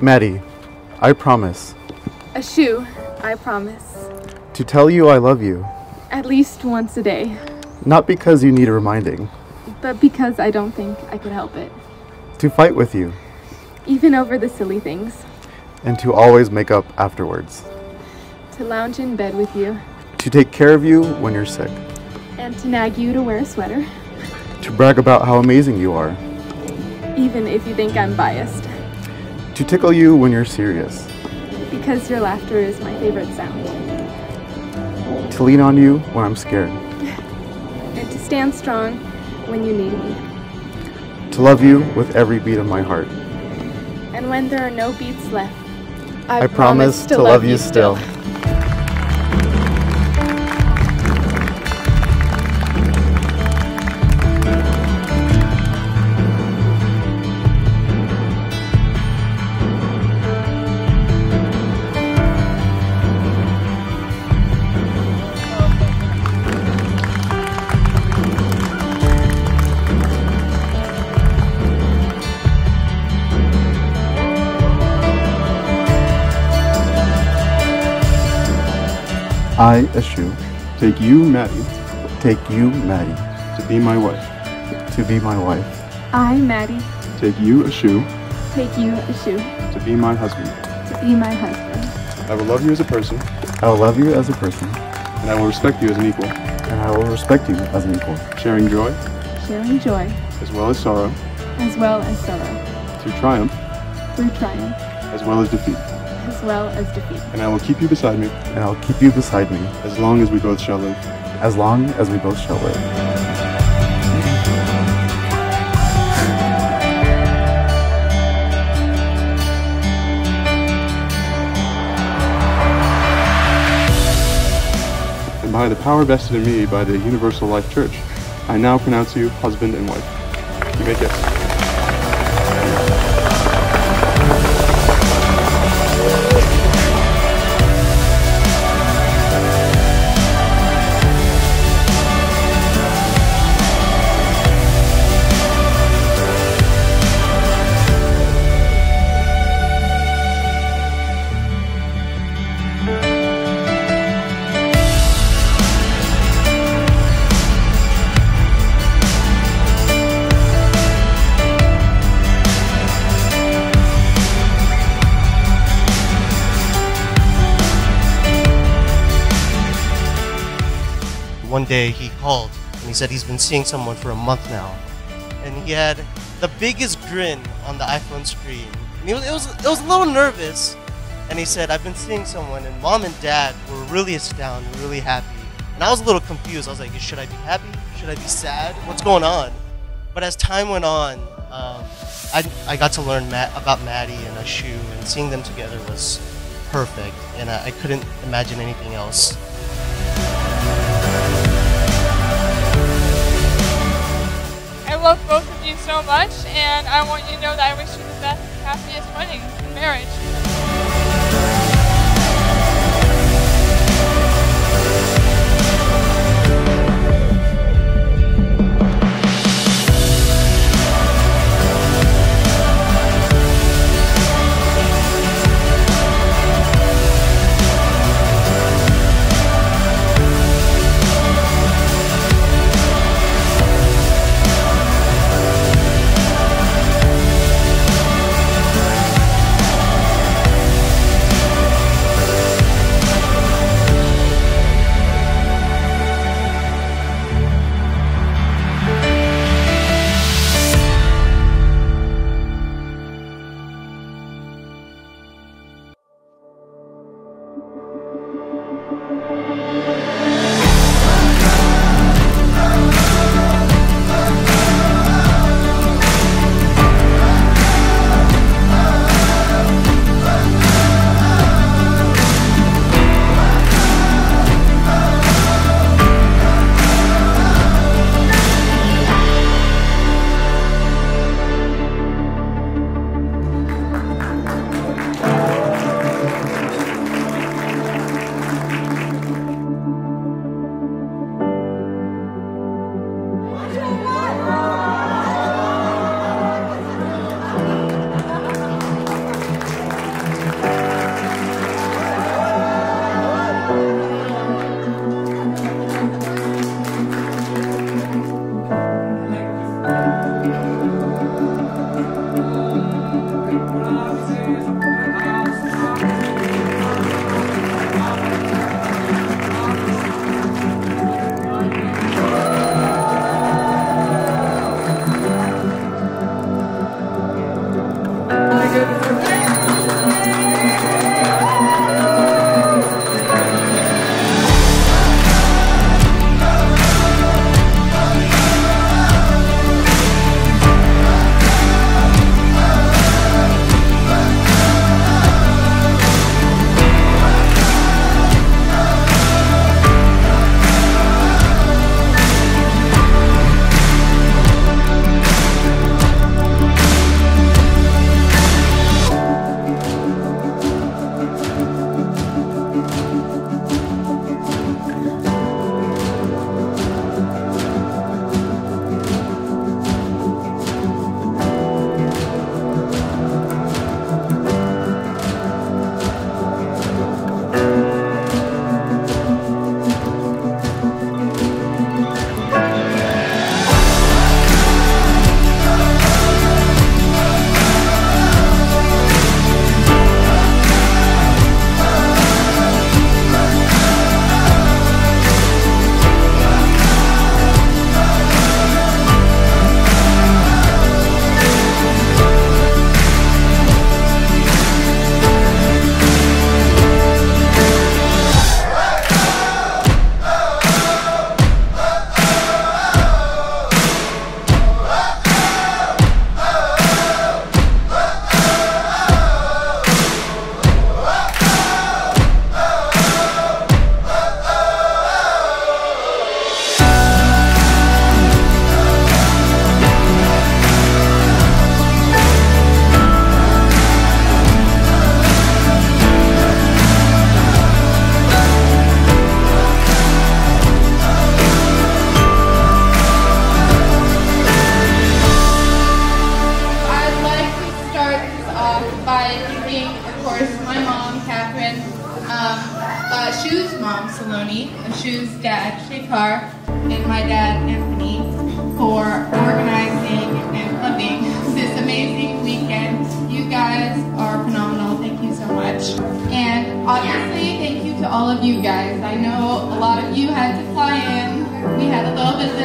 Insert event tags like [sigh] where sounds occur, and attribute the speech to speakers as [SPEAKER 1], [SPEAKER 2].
[SPEAKER 1] Maddie, I promise
[SPEAKER 2] Ashu, I promise.
[SPEAKER 1] to tell you I love you,
[SPEAKER 2] At least once a day.
[SPEAKER 1] not because you need a reminding,
[SPEAKER 2] But because I don't think I could help it.
[SPEAKER 1] to fight with you,
[SPEAKER 2] Even over the silly things.
[SPEAKER 1] and to always make up afterwards,
[SPEAKER 2] To lounge in bed with you.
[SPEAKER 1] to take care of you when you're sick,
[SPEAKER 2] And to nag you to wear a sweater.
[SPEAKER 1] to brag about how amazing you are,
[SPEAKER 2] Even if you think I'm biased.
[SPEAKER 1] To tickle you when you're serious,
[SPEAKER 2] Because your laughter is my favorite sound.
[SPEAKER 1] to lean on you when I'm scared, [laughs]
[SPEAKER 2] And to stand strong when you need me.
[SPEAKER 1] to love you with every beat of my heart.
[SPEAKER 2] And when there are no beats left,
[SPEAKER 1] I, promise, to love you still. I, Ashu,
[SPEAKER 3] Take you, Maddie,
[SPEAKER 1] take you, Maddie,
[SPEAKER 3] to be my wife.
[SPEAKER 1] to be my wife.
[SPEAKER 2] I, Maddie,
[SPEAKER 3] Take you, Ashu,
[SPEAKER 2] take you a shoe
[SPEAKER 3] to be my husband.
[SPEAKER 2] to be my husband.
[SPEAKER 3] I will love you as a person,
[SPEAKER 1] I will love you as a person,
[SPEAKER 3] and I will respect you as an equal,
[SPEAKER 1] and I will respect you as an equal,
[SPEAKER 3] sharing joy
[SPEAKER 2] Sharing joy
[SPEAKER 3] as well as sorrow,
[SPEAKER 2] as well as sorrow.
[SPEAKER 3] through triumph
[SPEAKER 2] Through triumph
[SPEAKER 3] as well as defeat.
[SPEAKER 2] As well as defeat.
[SPEAKER 3] And I will keep you beside me
[SPEAKER 1] and I'll keep you beside me
[SPEAKER 3] as long as we both shall live.
[SPEAKER 1] as long as we both shall live.
[SPEAKER 3] And by the power vested in me by the Universal Life Church, I now pronounce you husband and wife. You may kiss.
[SPEAKER 4] One day he called and he said he's been seeing someone for a month now, and he had the biggest grin on the iPhone screen. And he was, it was, it was a little nervous, and he said, "I've been seeing someone, and mom and dad were really astounded, really happy." And I was a little confused. I was like, "Should I be happy? Should I be sad? What's going on?" But as time went on, um, I, I got to learn Ma- about Maddie and Ashu, and seeing them together was perfect, and I, I couldn't imagine anything else.
[SPEAKER 5] Love both of you so much, and I want you to know that I wish you the best, happiest wedding and marriage.
[SPEAKER 6] And my dad, Anthony, for organizing and funding this amazing weekend. You guys are phenomenal. Thank you so much. And obviously, thank you to all of you guys. I know a lot of you had to fly in. We had a little bit